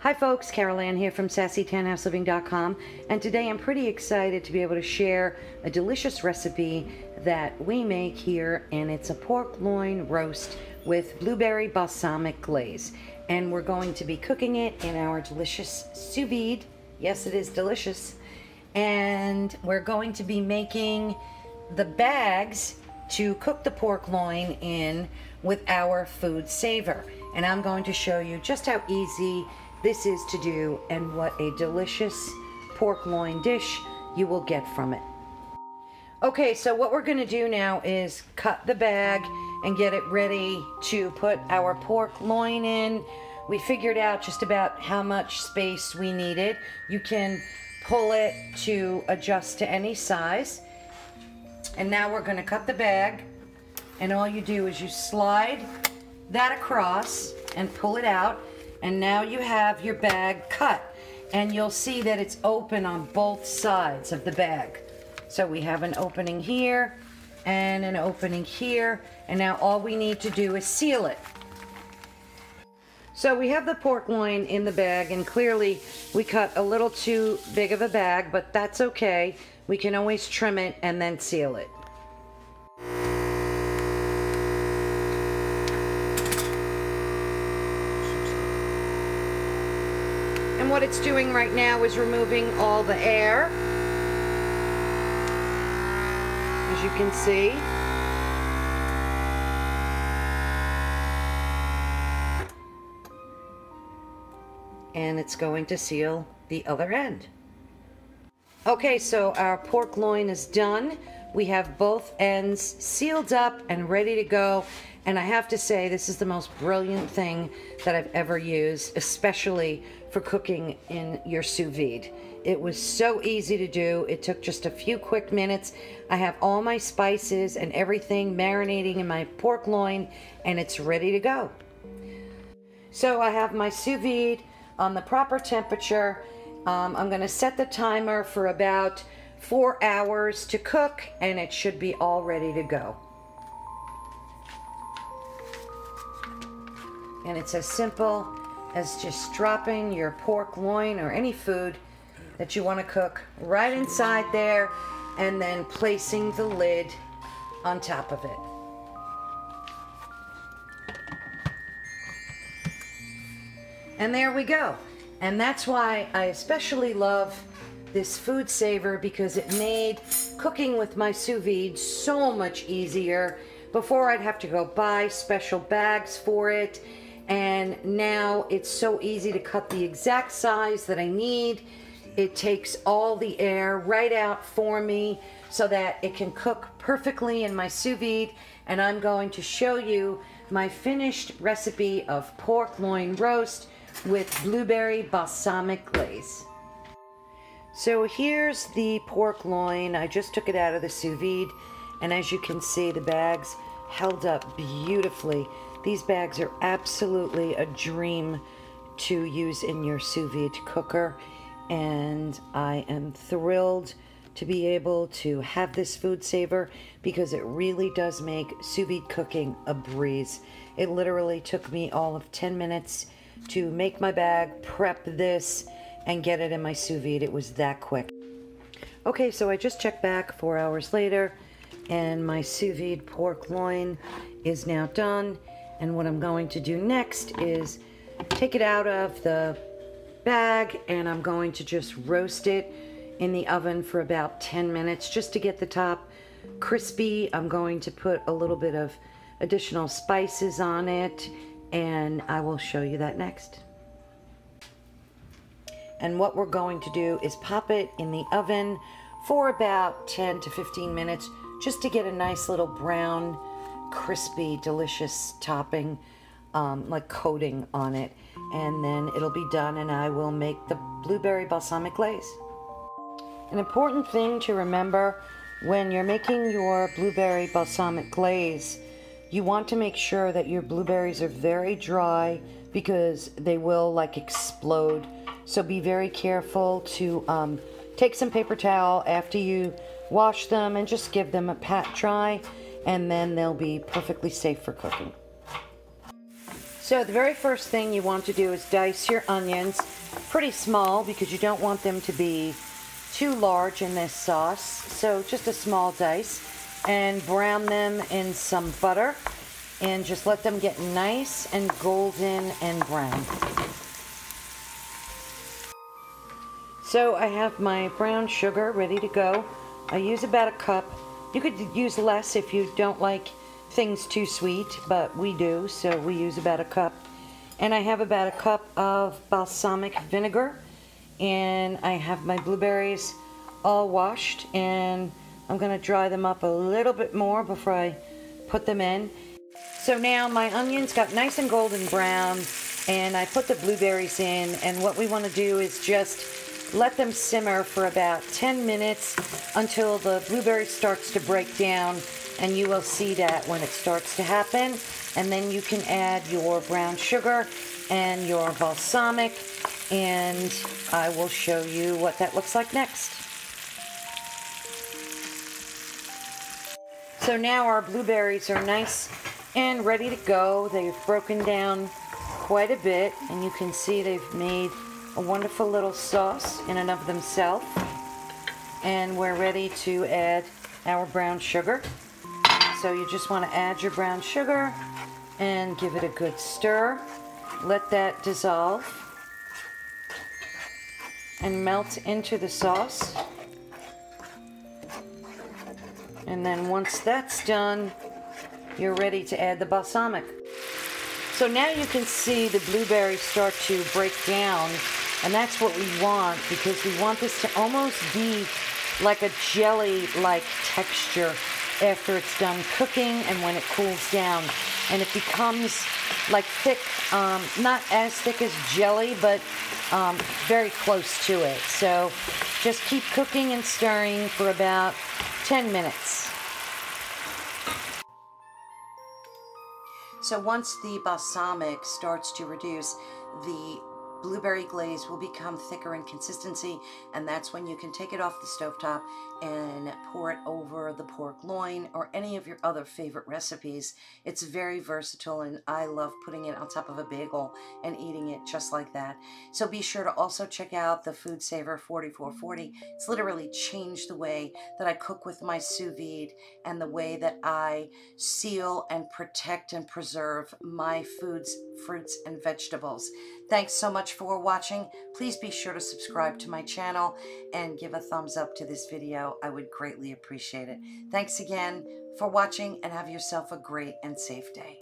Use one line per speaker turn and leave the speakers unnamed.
Hi folks, Carolann here from SassyTownhouseLiving.com and today I'm pretty excited to be able to share a delicious recipe that we make here and it's a pork loin roast with blueberry balsamic glaze and we're going to be cooking it in our delicious sous vide. Yes, it is delicious. And we're going to be making the bags to cook the pork loin in with our FoodSaver. And I'm going to show you just how easy this is to do and what a delicious pork loin dish you will get from it. Okay, so what we're gonna do now is cut the bag and get it ready to put our pork loin in. We figured out just about how much space we needed. You can pull it to adjust to any size. And now we're gonna cut the bag and all you do is you slide that across and pull it out and now you have your bag cut and you'll see that it's open on both sides of the bag. So we have an opening here and an opening here and now all we need to do is seal it. So we have the pork loin in the bag and clearly we cut a little too big of a bag but that's okay. We can always trim it and then seal it. And what it's doing right now is removing all the air. As you can see. And it's going to seal the other end. Okay, so our pork loin is done. We have both ends sealed up and ready to go. And I have to say, this is the most brilliant thing that I've ever used, especially for cooking in your sous vide. It was so easy to do. It took just a few quick minutes. I have all my spices and everything marinating in my pork loin, and it's ready to go. So I have my sous vide on the proper temperature. Um, I'm going to set the timer for about four hours to cook, and it should be all ready to go. And it's as simple as just dropping your pork loin or any food that you want to cook right inside there and then placing the lid on top of it. And there we go. And that's why I especially love this FoodSaver because it made cooking with my sous vide so much easier. Before I'd have to go buy special bags for it and now it's so easy to cut the exact size that I need. It takes all the air right out for me so that it can cook perfectly in my sous vide and I'm going to show you my finished recipe of pork loin roast with blueberry balsamic glaze. So here's the pork loin. I just took it out of the sous vide and as you can see the bags held up beautifully. These bags are absolutely a dream to use in your sous vide cooker and I am thrilled to be able to have this FoodSaver because it really does make sous vide cooking a breeze. It literally took me all of 10 minutes to make my bag, prep this, and get it in my sous vide. It was that quick. Okay, so I just checked back four hours later and my sous vide pork loin is now done and what I'm going to do next is take it out of the bag and I'm going to just roast it in the oven for about 10 minutes just to get the top crispy. I'm going to put a little bit of additional spices on it and I will show you that next. And what we're going to do is pop it in the oven for about 10 to 15 minutes just to get a nice little brown crispy, delicious topping, um, like coating on it. And then it'll be done and I will make the blueberry balsamic glaze. An important thing to remember when you're making your blueberry balsamic glaze, you want to make sure that your blueberries are very dry because they will like explode. So be very careful to um, take some paper towel after you wash them and just give them a pat dry and then they'll be perfectly safe for cooking. So the very first thing you want to do is dice your onions pretty small because you don't want them to be too large in this sauce. So just a small dice and brown them in some butter and just let them get nice and golden and brown. So I have my brown sugar ready to go. I use about a cup. You could use less if you don't like things too sweet, but we do, so we use about a cup. And I have about a cup of balsamic vinegar, and I have my blueberries all washed, and I'm gonna dry them up a little bit more before I put them in. So now my onions got nice and golden brown, and I put the blueberries in, and what we wanna do is just let them simmer for about 10 minutes until the blueberry starts to break down and you will see that when it starts to happen. And then you can add your brown sugar and your balsamic and I will show you what that looks like next. So now our blueberries are nice and ready to go. They've broken down quite a bit and you can see they've made a wonderful little sauce in and of themselves. And we're ready to add our brown sugar. So you just want to add your brown sugar and give it a good stir. Let that dissolve and melt into the sauce. And then once that's done, you're ready to add the balsamic. So now you can see the blueberries start to break down and that's what we want because we want this to almost be like a jelly-like texture after it's done cooking and when it cools down. And it becomes like thick, um, not as thick as jelly, but um, very close to it. So just keep cooking and stirring for about 10 minutes. So once the balsamic starts to reduce, the blueberry glaze will become thicker in consistency and that's when you can take it off the stovetop and pour it over the pork loin or any of your other favorite recipes. It's very versatile and I love putting it on top of a bagel and eating it just like that. So be sure to also check out the FoodSaver 4440. It's literally changed the way that I cook with my sous vide and the way that I seal and protect and preserve my foods, fruits, and vegetables. Thanks so much for watching. Please be sure to subscribe to my channel and give a thumbs up to this video. I would greatly appreciate it. Thanks again for watching and have yourself a great and safe day.